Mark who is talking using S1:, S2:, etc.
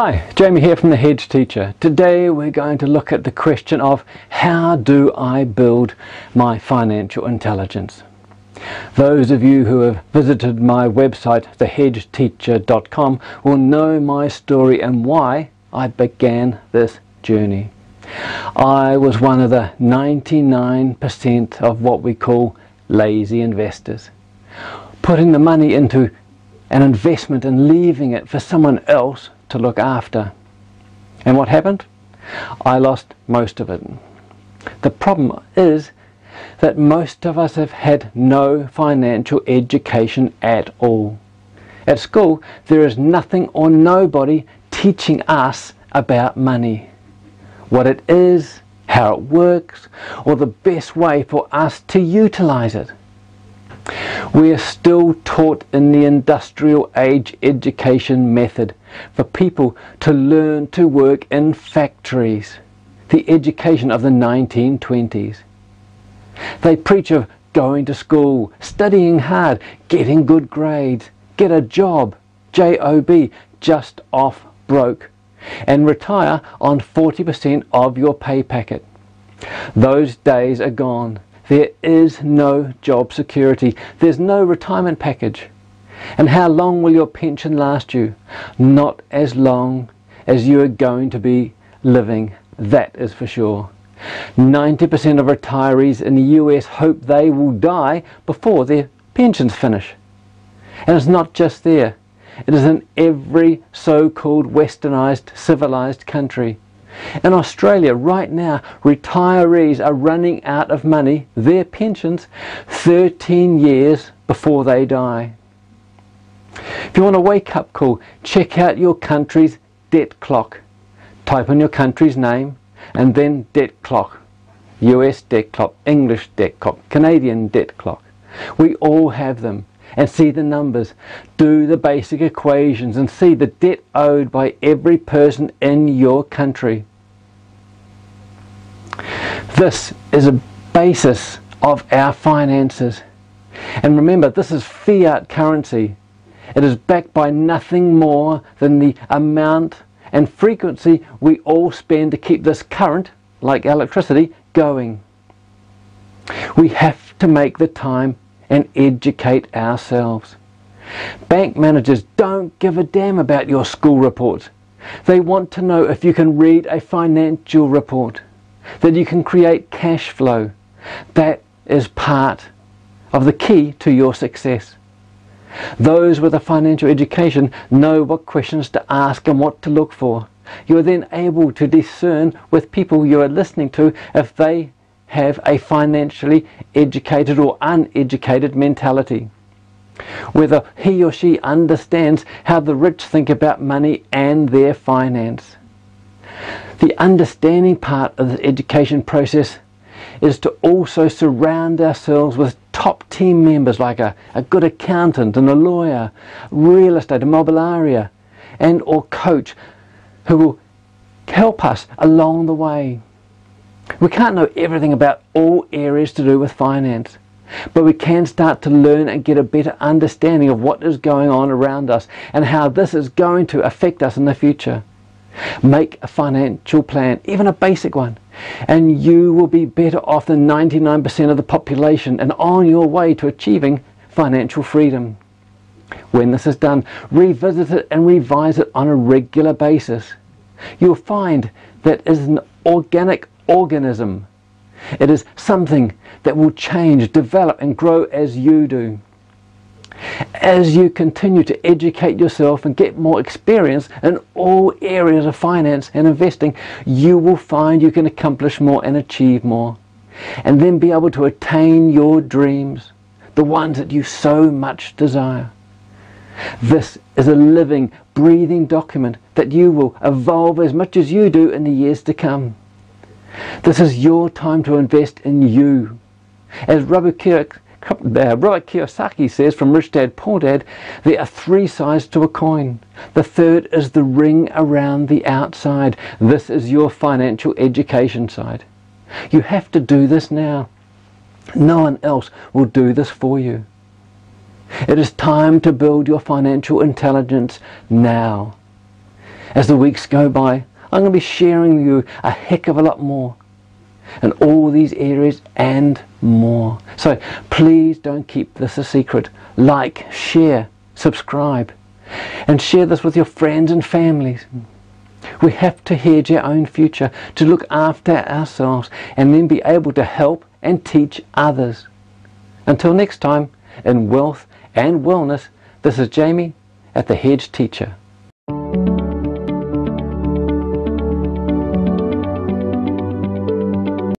S1: Hi, Jamie here from The Hedge Teacher. Today we're going to look at the question of how do I build my financial intelligence? Those of you who have visited my website, thehedgeteacher.com, will know my story and why I began this journey. I was one of the 99% of what we call lazy investors, putting the money into an investment and leaving it for someone else to look after. And what happened? I lost most of it. The problem is that most of us have had no financial education at all. At school, there is nothing or nobody teaching us about money. What it is, how it works, or the best way for us to utilize it. We are still taught in the industrial age education method for people to learn to work in factories, the education of the 1920s. They preach of going to school, studying hard, getting good grades, get a job, J-O-B, just off broke, and retire on 40% of your pay packet. Those days are gone. There is no job security. There's no retirement package. And how long will your pension last you? Not as long as you are going to be living, that is for sure. 90% of retirees in the US hope they will die before their pensions finish. And it's not just there. It is in every so-called westernized, civilized country. In Australia right now, retirees are running out of money, their pensions, 13 years before they die. If you want a wake-up call, check out your country's debt clock. Type in your country's name and then debt clock. US debt clock, English debt clock, Canadian debt clock. We all have them and see the numbers. Do the basic equations and see the debt owed by every person in your country. This is a basis of our finances. And remember, this is fiat currency. It is backed by nothing more than the amount and frequency we all spend to keep this current, like electricity, going. We have to make the time and educate ourselves. Bank managers don't give a damn about your school reports. They want to know if you can read a financial report, that you can create cash flow. That is part of the key to your success. Those with a financial education know what questions to ask and what to look for. You are then able to discern with people you are listening to if they have a financially educated or uneducated mentality. Whether he or she understands how the rich think about money and their finance. The understanding part of the education process is to also surround ourselves with top team members like a, a good accountant and a lawyer, real estate, a mobiliaria, and or coach who will help us along the way. We can't know everything about all areas to do with finance, but we can start to learn and get a better understanding of what is going on around us and how this is going to affect us in the future. Make a financial plan, even a basic one, and you will be better off than 99% of the population and on your way to achieving financial freedom. When this is done, revisit it and revise it on a regular basis. You'll find that is an organic organism. It is something that will change, develop and grow as you do. As you continue to educate yourself and get more experience in all areas of finance and investing, you will find you can accomplish more and achieve more. And then be able to attain your dreams, the ones that you so much desire. This is a living, breathing document that you will evolve as much as you do in the years to come. This is your time to invest in you. As uh, Robert Kiyosaki says from Rich Dad Poor Dad, there are three sides to a coin. The third is the ring around the outside. This is your financial education side. You have to do this now. No one else will do this for you. It is time to build your financial intelligence now. As the weeks go by, I'm going to be sharing with you a heck of a lot more in all these areas and more. So please don't keep this a secret. Like, share, subscribe, and share this with your friends and families. We have to hedge our own future to look after ourselves and then be able to help and teach others. Until next time, in wealth and wellness, this is Jamie at the Hedge Teacher.